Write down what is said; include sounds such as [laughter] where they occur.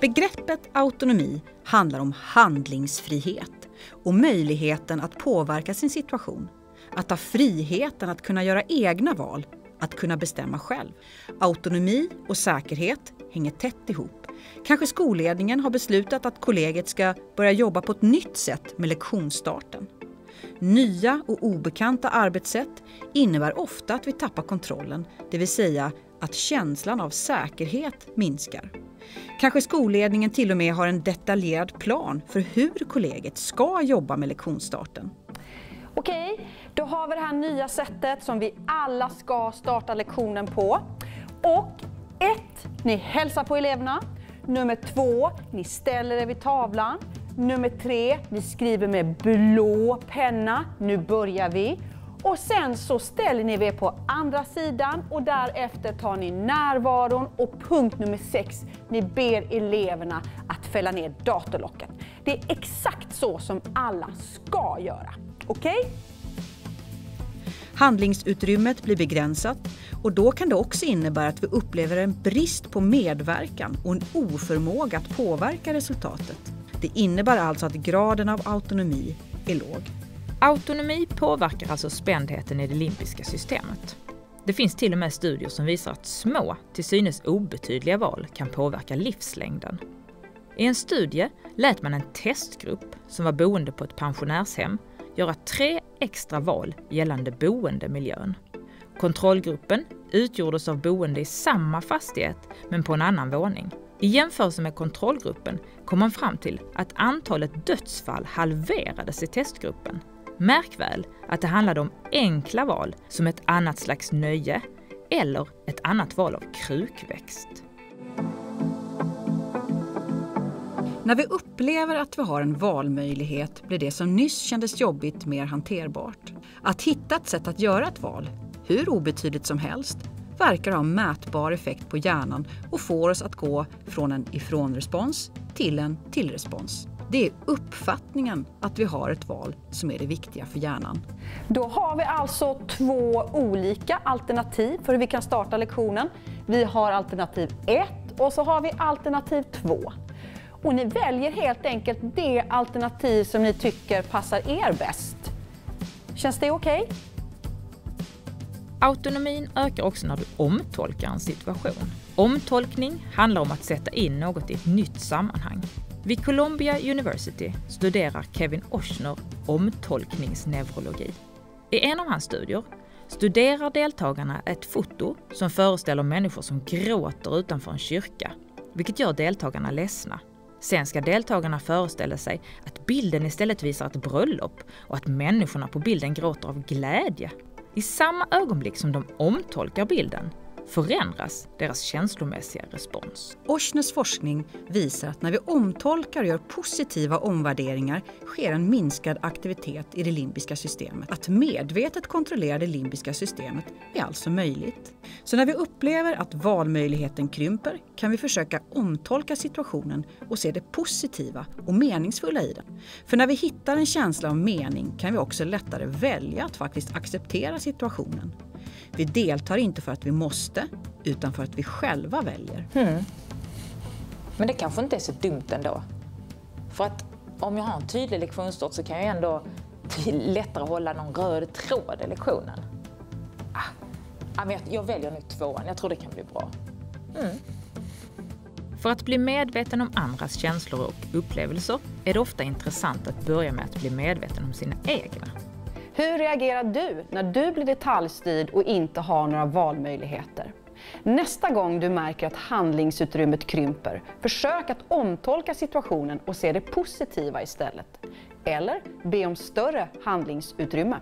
Begreppet autonomi handlar om handlingsfrihet och möjligheten att påverka sin situation. Att ha friheten att kunna göra egna val, att kunna bestämma själv. Autonomi och säkerhet hänger tätt ihop. Kanske skolledningen har beslutat att kollegiet ska börja jobba på ett nytt sätt med lektionsstarten. Nya och obekanta arbetssätt innebär ofta att vi tappar kontrollen, det vill säga att känslan av säkerhet minskar. Kanske skolledningen till och med har en detaljerad plan för hur kollegiet ska jobba med lektionsstarten. Okej, då har vi det här nya sättet som vi alla ska starta lektionen på. Och ett, Ni hälsar på eleverna. Nummer två, Ni ställer er vid tavlan. Nummer tre, ni skriver med blå penna. Nu börjar vi. Och sen så ställer ni er på andra sidan och därefter tar ni närvaron och punkt nummer sex, ni ber eleverna att fälla ner datorlocket. Det är exakt så som alla ska göra. Okej? Okay? Handlingsutrymmet blir begränsat och då kan det också innebära att vi upplever en brist på medverkan och en oförmåga att påverka resultatet. Det innebär alltså att graden av autonomi är låg. Autonomi påverkar alltså spändheten i det limbiska systemet. Det finns till och med studier som visar att små, till synes obetydliga val kan påverka livslängden. I en studie lät man en testgrupp som var boende på ett pensionärshem göra tre extra val gällande boendemiljön. Kontrollgruppen utgjordes av boende i samma fastighet men på en annan våning. I jämförelse med kontrollgruppen kom man fram till att antalet dödsfall halverades i testgruppen. Märk väl att det handlade om enkla val som ett annat slags nöje eller ett annat val av krukväxt. När vi upplever att vi har en valmöjlighet blir det som nyss kändes jobbigt mer hanterbart. Att hitta ett sätt att göra ett val, hur obetydligt som helst, verkar ha mätbar effekt på hjärnan och får oss att gå från en ifrånrespons till en tillrespons. Det är uppfattningen att vi har ett val som är det viktiga för hjärnan. Då har vi alltså två olika alternativ för hur vi kan starta lektionen. Vi har alternativ 1 och så har vi alternativ 2. Och ni väljer helt enkelt det alternativ som ni tycker passar er bäst. Känns det okej? Okay? Autonomin ökar också när du omtolkar en situation. Omtolkning handlar om att sätta in något i ett nytt sammanhang. Vid Columbia University studerar Kevin Oshner omtolkningsneurologi. I en av hans studier studerar deltagarna ett foto som föreställer människor som gråter utanför en kyrka, vilket gör deltagarna ledsna. Sen ska deltagarna föreställa sig att bilden istället visar ett bröllop och att människorna på bilden gråter av glädje. I samma ögonblick som de omtolkar bilden förändras deras känslomässiga respons. Oshners forskning visar att när vi omtolkar och gör positiva omvärderingar sker en minskad aktivitet i det limbiska systemet. Att medvetet kontrollera det limbiska systemet är alltså möjligt. Så när vi upplever att valmöjligheten krymper kan vi försöka omtolka situationen och se det positiva och meningsfulla i den. För när vi hittar en känsla av mening kan vi också lättare välja att faktiskt acceptera situationen. Vi deltar inte för att vi måste, utan för att vi själva väljer. Mm. Men det kanske inte är så dumt ändå. För att om jag har en tydlig lektionsstart så kan jag ändå [laughs] lättare hålla någon röd tråd i lektionen. Ah, jag väljer nog tvåan, jag tror det kan bli bra. Mm. För att bli medveten om andras känslor och upplevelser är det ofta intressant att börja med att bli medveten om sina egna. Hur reagerar du när du blir detaljstyrd och inte har några valmöjligheter? Nästa gång du märker att handlingsutrymmet krymper, försök att omtolka situationen och se det positiva istället. Eller be om större handlingsutrymme.